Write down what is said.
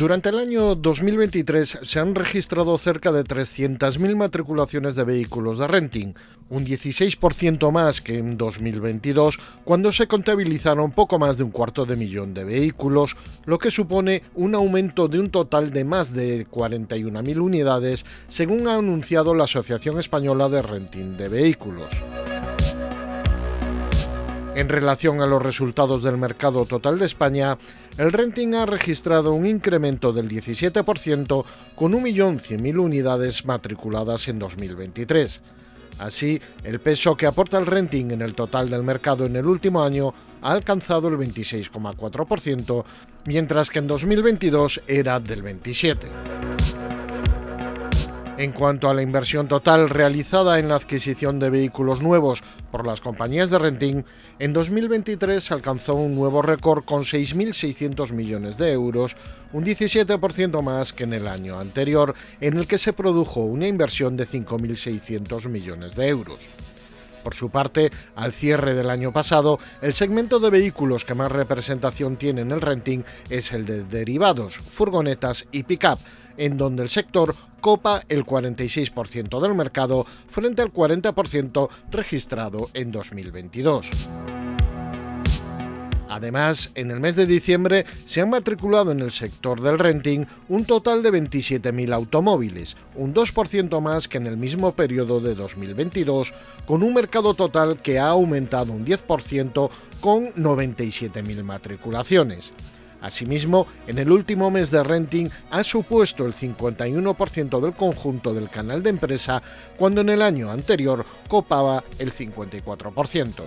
Durante el año 2023 se han registrado cerca de 300.000 matriculaciones de vehículos de renting, un 16% más que en 2022, cuando se contabilizaron poco más de un cuarto de millón de vehículos, lo que supone un aumento de un total de más de 41.000 unidades, según ha anunciado la Asociación Española de Renting de Vehículos. En relación a los resultados del mercado total de España, el renting ha registrado un incremento del 17% con 1.100.000 unidades matriculadas en 2023. Así, el peso que aporta el renting en el total del mercado en el último año ha alcanzado el 26,4%, mientras que en 2022 era del 27%. En cuanto a la inversión total realizada en la adquisición de vehículos nuevos por las compañías de renting, en 2023 alcanzó un nuevo récord con 6.600 millones de euros, un 17% más que en el año anterior, en el que se produjo una inversión de 5.600 millones de euros. Por su parte, al cierre del año pasado, el segmento de vehículos que más representación tiene en el renting es el de derivados, furgonetas y pick-up, en donde el sector copa el 46% del mercado frente al 40% registrado en 2022. Además, en el mes de diciembre se han matriculado en el sector del renting un total de 27.000 automóviles, un 2% más que en el mismo periodo de 2022, con un mercado total que ha aumentado un 10% con 97.000 matriculaciones. Asimismo, en el último mes de renting ha supuesto el 51% del conjunto del canal de empresa, cuando en el año anterior copaba el 54%.